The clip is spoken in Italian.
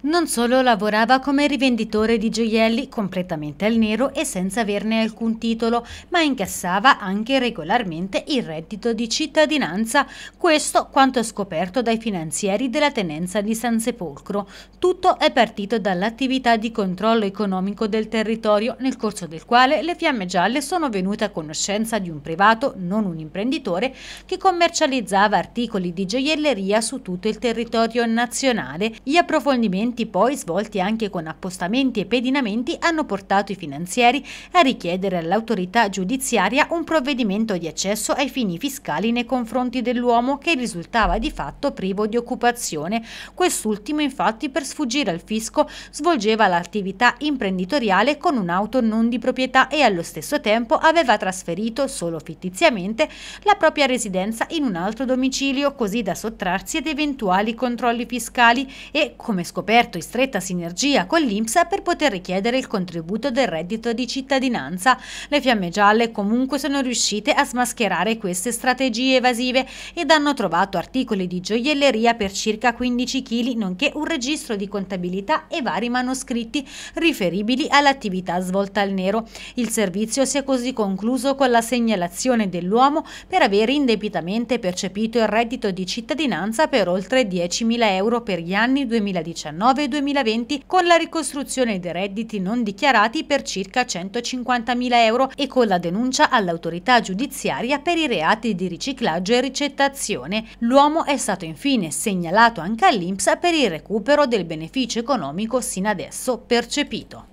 Non solo lavorava come rivenditore di gioielli completamente al nero e senza averne alcun titolo, ma incassava anche regolarmente il reddito di cittadinanza, questo quanto scoperto dai finanzieri della tenenza di San Sepolcro. Tutto è partito dall'attività di controllo economico del territorio, nel corso del quale le fiamme gialle sono venute a conoscenza di un privato, non un imprenditore, che commercializzava articoli di gioielleria su tutto il territorio nazionale. Gli approfondimenti interventi poi svolti anche con appostamenti e pedinamenti hanno portato i finanzieri a richiedere all'autorità giudiziaria un provvedimento di accesso ai fini fiscali nei confronti dell'uomo che risultava di fatto privo di occupazione. Quest'ultimo infatti per sfuggire al fisco svolgeva l'attività imprenditoriale con un'auto non di proprietà e allo stesso tempo aveva trasferito solo fittiziamente la propria residenza in un altro domicilio così da sottrarsi ad eventuali controlli fiscali e, come scoperto aperto in stretta sinergia con l'Inps per poter richiedere il contributo del reddito di cittadinanza. Le fiamme gialle comunque sono riuscite a smascherare queste strategie evasive ed hanno trovato articoli di gioielleria per circa 15 kg, nonché un registro di contabilità e vari manoscritti riferibili all'attività svolta al nero. Il servizio si è così concluso con la segnalazione dell'uomo per aver indebitamente percepito il reddito di cittadinanza per oltre 10.000 euro per gli anni 2019 2019-2020 con la ricostruzione dei redditi non dichiarati per circa 150.000 euro e con la denuncia all'autorità giudiziaria per i reati di riciclaggio e ricettazione. L'uomo è stato infine segnalato anche all'Inps per il recupero del beneficio economico sino adesso percepito.